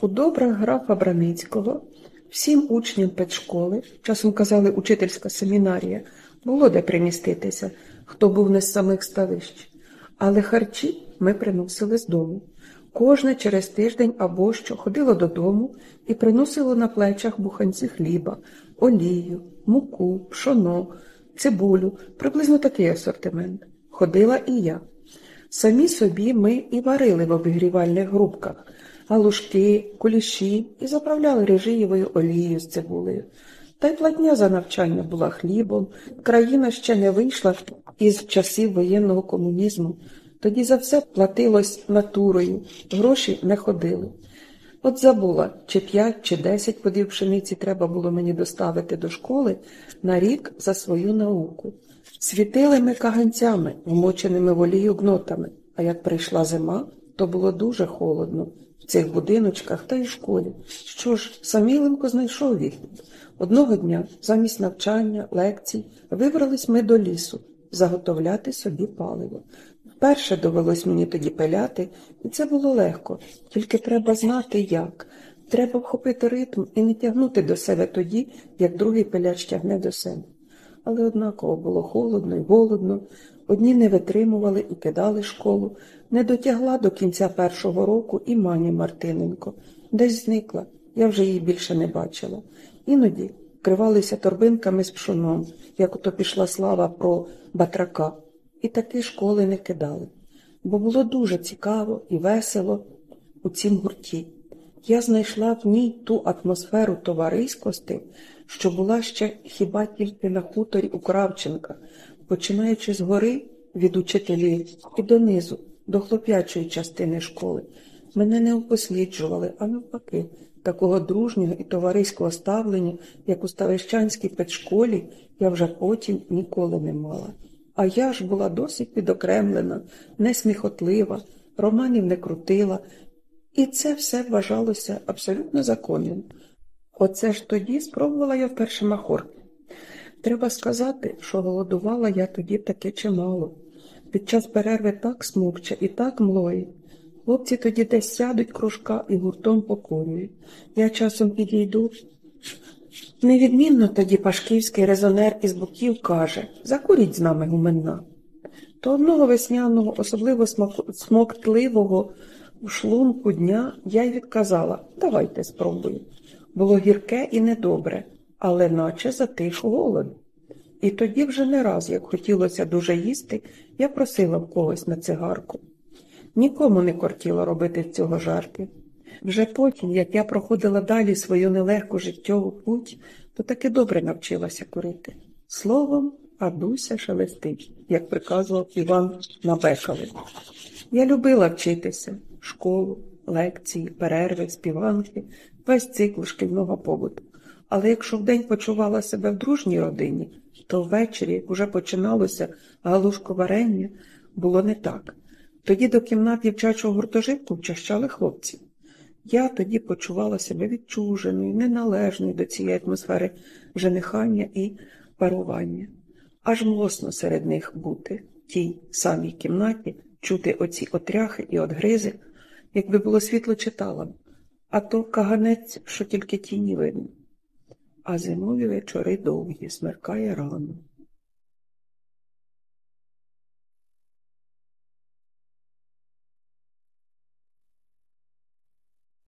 У добрах графа Браницького всім учням педшколи, часом казали учительська семінарія, було де приміститися, хто був не з самих ставищ. Але харчі ми приносили з дому. Кожне через тиждень або що ходило додому і приносило на плечах буханці хліба, олію, муку, пшоно, цибулю, приблизно такий асортимент. Ходила і я. Самі собі ми і варили в обігрівальних грубках галушки, куліші і заправляли режиєвою олією з цибулею. Та й платня за навчання була хлібом, країна ще не вийшла із часів воєнного комунізму. Тоді за все платилось натурою, гроші не ходили. От забула, чи п'ять, чи десять подів пшениці треба було мені доставити до школи на рік за свою науку. Світили ми каганцями, вмоченими в олію гнотами, а як прийшла зима, то було дуже холодно цих будиночках та й школі. Що ж, Саміленко знайшов відповідь. Одного дня, замість навчання, лекцій, вибрались ми до лісу заготовляти собі паливо. Вперше довелось мені тоді пиляти, і це було легко, тільки треба знати як. Треба вхопити ритм і не тягнути до себе тоді, як другий пиляч тягне до себе. Але однаково було холодно і голодно, одні не витримували і кидали школу, не дотягла до кінця першого року і мані Мартиненко. Десь зникла, я вже її більше не бачила. Іноді кривалися торбинками з пшоном, як ото пішла слава про батрака, і таки школи не кидали. Бо було дуже цікаво і весело у цім гурті. Я знайшла в ній ту атмосферу товариськости, що була ще хіба тільки на хуторі у Кравченка, починаючи з гори від учителів і донизу, до хлоп'ячої частини школи. Мене не упосліджували, а навпаки, такого дружнього і товариського ставлення, як у Ставищанській педшколі, я вже потім ніколи не мала. А я ж була досить підокремлена, несміхотлива, романів не крутила, і це все вважалося абсолютно законним. Оце ж тоді спробувала я вперше махорки. Треба сказати, що голодувала я тоді таки чимало. Під час перерви так смокче і так млоє. Хлопці тоді десь сядуть кружка і гуртом покурюють. Я часом підійду. Невідмінно тоді пашківський резонер із боків каже закуріть з нами гумена. То одного весняного, особливо смоктливого у шлунку дня я й відказала давайте спробую. Було гірке і недобре, але наче затих голод. І тоді вже не раз, як хотілося дуже їсти, я просила в когось на цигарку. Нікому не кортіло робити цього жартів. Вже потім, як я проходила далі свою нелегку життєву путь, то таки добре навчилася курити. Словом, Адуся шелестить, як приказував Іван Набекали. Я любила вчитися школу, лекції, перерви, співанки, весь цикл шкільного побуту. Але якщо вдень почувала себе в дружній родині, то ввечері, як уже починалося галушко варення, було не так. Тоді до кімнат дівчачого гуртожитку вчащали хлопці. Я тоді почувала себе відчуженою, неналежною до цієї атмосфери женихання і парування. Аж млосно серед них бути, в тій самій кімнаті, чути оці отряхи і отгризи, якби було світло читала а то каганець, що тільки тіні видно. А зимові вечори довгі, смеркає рано.